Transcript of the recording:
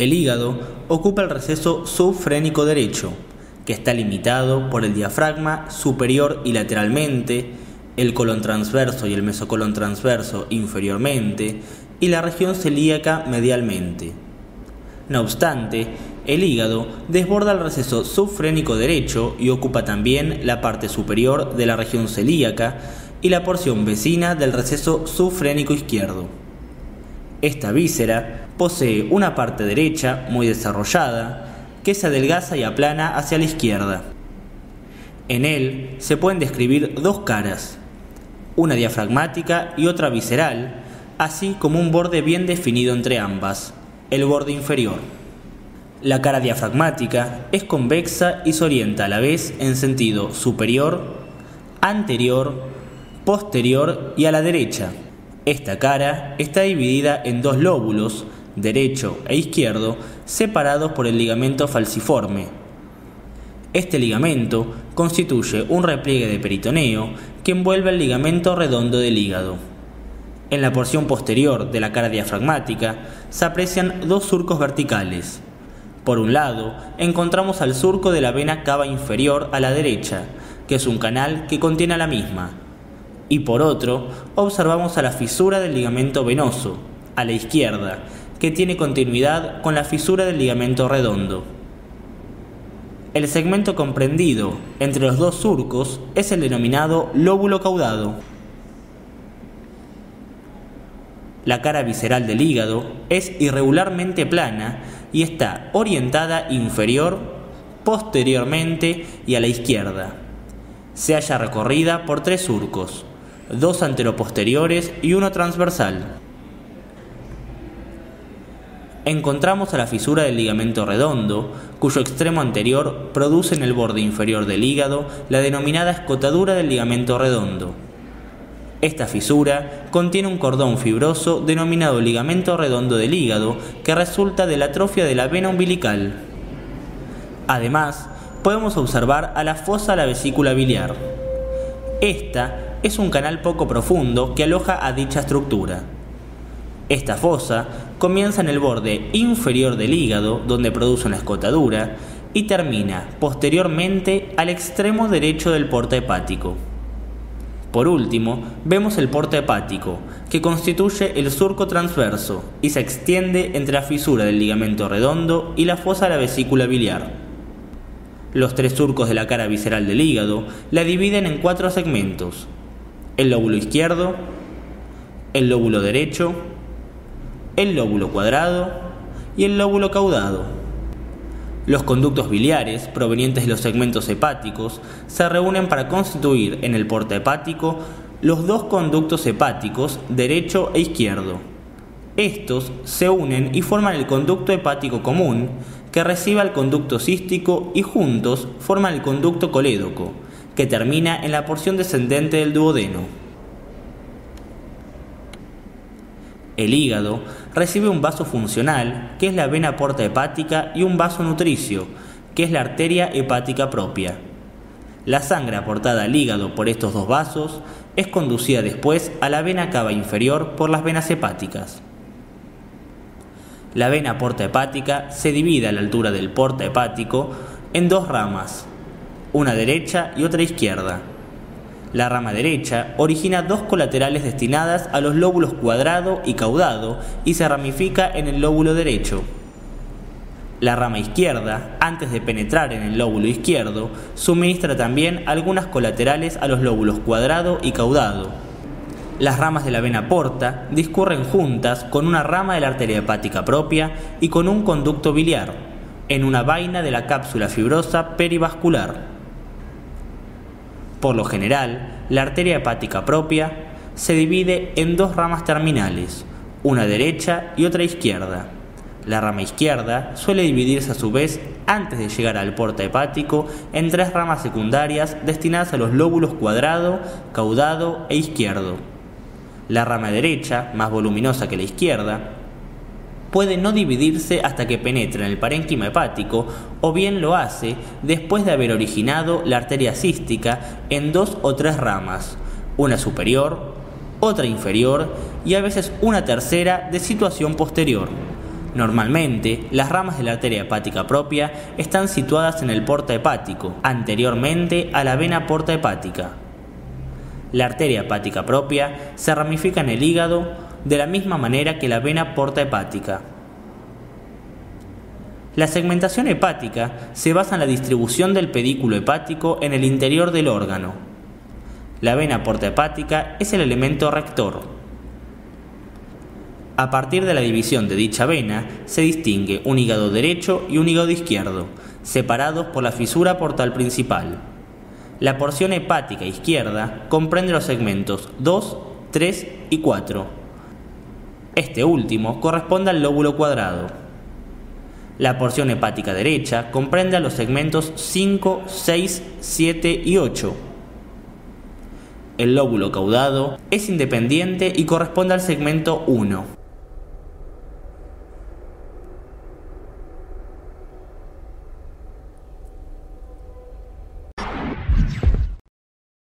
El hígado ocupa el receso subfrénico derecho, que está limitado por el diafragma superior y lateralmente, el colon transverso y el mesocolon transverso inferiormente, y la región celíaca medialmente. No obstante, el hígado desborda el receso subfrénico derecho y ocupa también la parte superior de la región celíaca y la porción vecina del receso subfrénico izquierdo. Esta víscera posee una parte derecha muy desarrollada que se adelgaza y aplana hacia la izquierda. En él se pueden describir dos caras, una diafragmática y otra visceral, así como un borde bien definido entre ambas, el borde inferior. La cara diafragmática es convexa y se orienta a la vez en sentido superior, anterior, posterior y a la derecha. Esta cara está dividida en dos lóbulos, derecho e izquierdo, separados por el ligamento falciforme. Este ligamento constituye un repliegue de peritoneo que envuelve el ligamento redondo del hígado. En la porción posterior de la cara diafragmática se aprecian dos surcos verticales. Por un lado, encontramos al surco de la vena cava inferior a la derecha, que es un canal que contiene a la misma. Y por otro, observamos a la fisura del ligamento venoso, a la izquierda, que tiene continuidad con la fisura del ligamento redondo. El segmento comprendido entre los dos surcos es el denominado lóbulo caudado. La cara visceral del hígado es irregularmente plana y está orientada inferior, posteriormente y a la izquierda. Se halla recorrida por tres surcos, dos anteroposteriores y uno transversal encontramos a la fisura del ligamento redondo, cuyo extremo anterior produce en el borde inferior del hígado la denominada escotadura del ligamento redondo. Esta fisura contiene un cordón fibroso denominado ligamento redondo del hígado que resulta de la atrofia de la vena umbilical. Además, podemos observar a la fosa a la vesícula biliar. Esta es un canal poco profundo que aloja a dicha estructura. Esta fosa comienza en el borde inferior del hígado, donde produce una escotadura, y termina posteriormente al extremo derecho del porta hepático. Por último, vemos el porta hepático, que constituye el surco transverso y se extiende entre la fisura del ligamento redondo y la fosa de la vesícula biliar. Los tres surcos de la cara visceral del hígado la dividen en cuatro segmentos: el lóbulo izquierdo, el lóbulo derecho, el lóbulo cuadrado y el lóbulo caudado. Los conductos biliares, provenientes de los segmentos hepáticos, se reúnen para constituir en el porta hepático los dos conductos hepáticos, derecho e izquierdo. Estos se unen y forman el conducto hepático común, que recibe al conducto cístico y juntos forman el conducto colédoco, que termina en la porción descendente del duodeno. El hígado recibe un vaso funcional, que es la vena porta hepática, y un vaso nutricio, que es la arteria hepática propia. La sangre aportada al hígado por estos dos vasos es conducida después a la vena cava inferior por las venas hepáticas. La vena porta hepática se divide a la altura del porta hepático en dos ramas, una derecha y otra izquierda. La rama derecha origina dos colaterales destinadas a los lóbulos cuadrado y caudado y se ramifica en el lóbulo derecho. La rama izquierda, antes de penetrar en el lóbulo izquierdo, suministra también algunas colaterales a los lóbulos cuadrado y caudado. Las ramas de la vena porta discurren juntas con una rama de la arteria hepática propia y con un conducto biliar, en una vaina de la cápsula fibrosa perivascular. Por lo general, la arteria hepática propia se divide en dos ramas terminales, una derecha y otra izquierda. La rama izquierda suele dividirse a su vez antes de llegar al porta hepático en tres ramas secundarias destinadas a los lóbulos cuadrado, caudado e izquierdo. La rama derecha, más voluminosa que la izquierda, puede no dividirse hasta que penetra en el parénquima hepático o bien lo hace después de haber originado la arteria cística en dos o tres ramas, una superior, otra inferior y a veces una tercera de situación posterior. Normalmente, las ramas de la arteria hepática propia están situadas en el porta hepático, anteriormente a la vena porta hepática. La arteria hepática propia se ramifica en el hígado de la misma manera que la vena porta hepática. La segmentación hepática se basa en la distribución del pedículo hepático en el interior del órgano. La vena porta hepática es el elemento rector. A partir de la división de dicha vena se distingue un hígado derecho y un hígado izquierdo, separados por la fisura portal principal. La porción hepática izquierda comprende los segmentos 2, 3 y 4. Este último corresponde al lóbulo cuadrado. La porción hepática derecha comprende a los segmentos 5, 6, 7 y 8. El lóbulo caudado es independiente y corresponde al segmento 1.